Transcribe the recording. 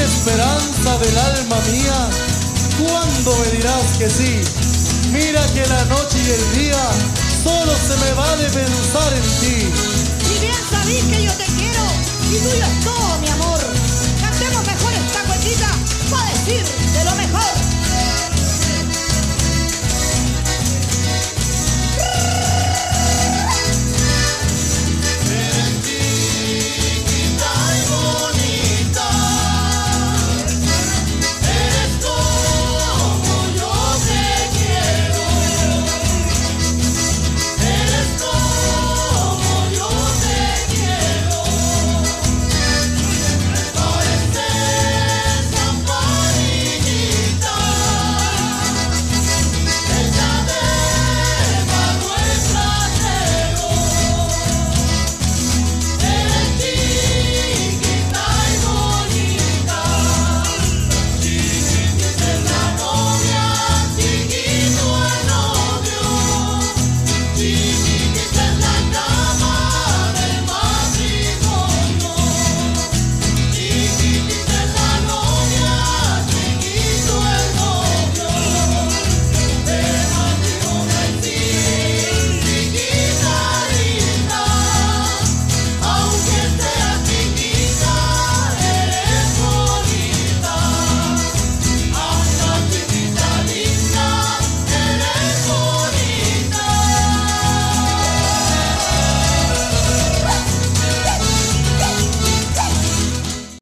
Esperanza del alma mía, ¿cuándo me dirás que sí? Mira que la noche y el día solo se me va de pensar en ti. Si bien sabís que yo te quiero y